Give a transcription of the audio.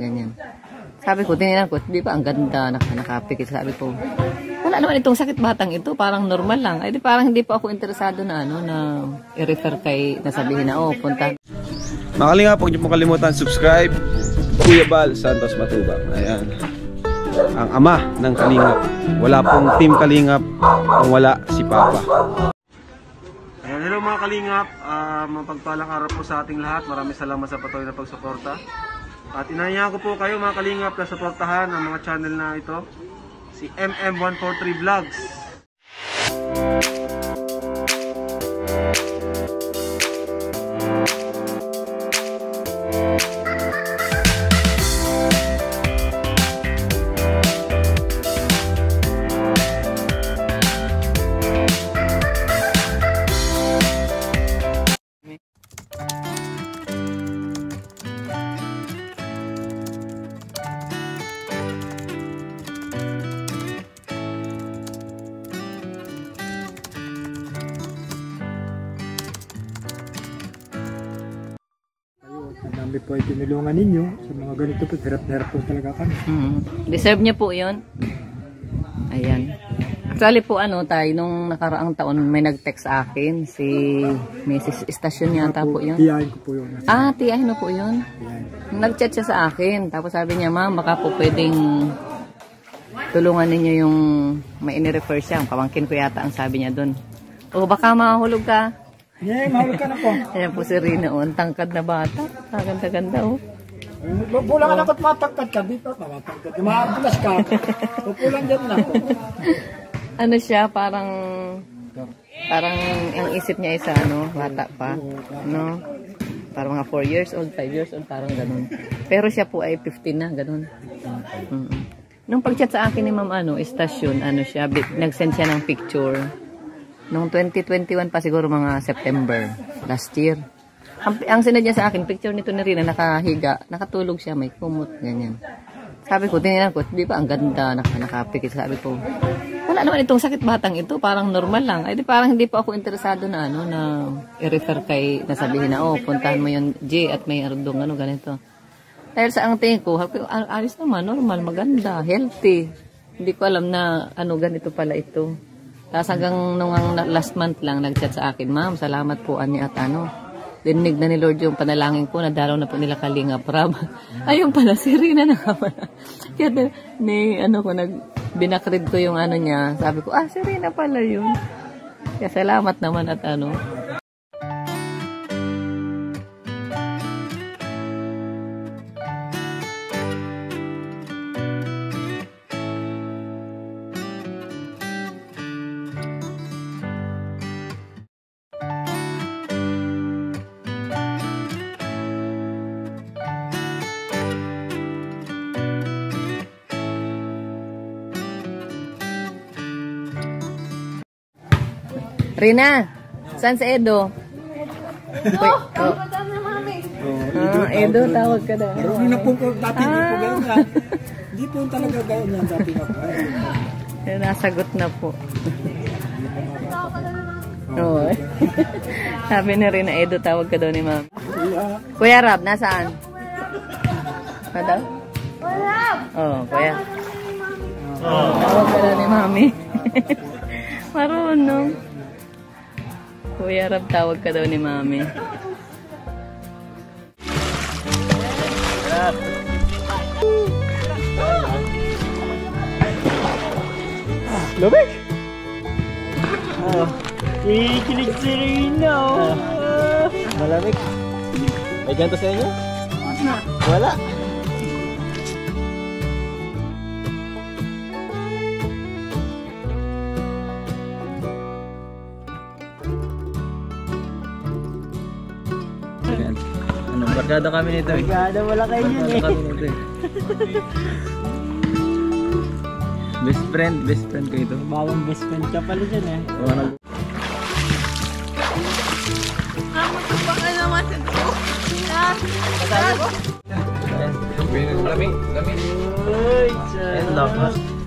Ganyan. Sabi ko, tinignan ko, di ba ang ganda, nak nakapikit. Sabi ko, wala naman itong sakit batang ito, parang normal lang. Ay di parang hindi pa ako interesado na ano, na i-refer kay, nasabihin na, oh, punta. Mga kalingap, huwag niyo pong kalimutan subscribe. Kuya Bal Santos Matubang. Ayan. Ang ama ng kalingap. Wala pong team kalingap kung wala si Papa. Ayan, hello mga kalingap. Uh, mapagpalang araw po sa ating lahat. Maraming salamat sa patuloy na pagsuporta. At inahiya ko po kayo mga kalingap na suportahan ang mga channel na ito. Si MM143 Vlogs. Ang dami po ay tinulungan ninyo sa mga ganito po. Hirap na hirap po talaga kami. Mm. Deserve niya po yun. Ayan. Actually po ano tayo, nung nakaraang taon may nag-text sa akin, si Mrs. Stasyon yata po yun. Iyahin ko po yun. Ah, tiyahin mo po yun. Nag-chat siya sa akin. Tapos sabi niya, ma'am, baka po pwedeng tulungan ninyo yung may inirefer siya. Ang pamangkin ko yata ang sabi niya doon. O baka mahulog ka. Yeah, mahulog ka na po. Ayan po si Rina, oh, ang tangkad na bata. Ang ganda-ganda, oh. Pulang anak at matangkad ka dito. Matangkad. Maapulas ka. Pupulang dyan lang. Ano siya, parang... Parang ang isip niya isa, ano, bata pa. No? Parang mga 4 years old, 5 years old, parang ganun. Pero siya po ay 15 na, ganun. Mm -mm. Nung pag-chat sa akin ni ma'am, ano, estasyon, ano siya, nag-send siya ng picture. Nung 2021 pa siguro mga September, last year. Ang, ang sinad niya sa akin, picture nito ni Rina, nakahiga, nakatulog siya, may kumot, ganyan. Sabi ko, tinignan ko, di ba ang ganda, nak nakapikit. Sabi ko, wala naman itong sakit batang ito, parang normal lang. Ay di parang hindi pa ako interesado na ano, na i-refer kay, nasabihin na, oh, puntahan mo yung J at may ardong, ano, ganito. Dahil sa ang tingin ko, "Ah, ayos naman, normal, maganda, healthy. Hindi ko alam na ano ganito pala ito. Tapos hanggang nung last month lang nag-chat sa akin, ma'am, salamat po ani at ano. Dinig na ni Lord yung panalangin ko, nadalaw na po nila kalinga prab. Ayun pala, si Rina na pala. Kaya ni, ano ko, nag, binakrid ko yung ano niya. Sabi ko, ah, si Rina pala yun. Kaya salamat naman at ano. Rina, saan si Edo? Wait, oh. Ah, Edo, tawag ka na. Pero na po dati hindi po ganun yan. Hindi po talaga ganun yan dati na po. Eh, nasagot na po. Oo. Sabi ni Rina, Edo, tawag ka daw ni ma'am. Kuya Rab, nasaan? Ano daw? Oo, oh, kuya. Oh, tawag ka daw ni mami. Marunong. Kuya Rab, tawag ka daw ni mami. Lumik! Kikilig si Rino. Malamig. May ganito sa inyo? Wala. Ano, barkada kami nito eh. Gada wala kayo yun Barkada eh. kami nito eh. Best friend, best friend ko ito. Bawang best friend ka pala dyan eh. O, nag- Uy, Ayun, love.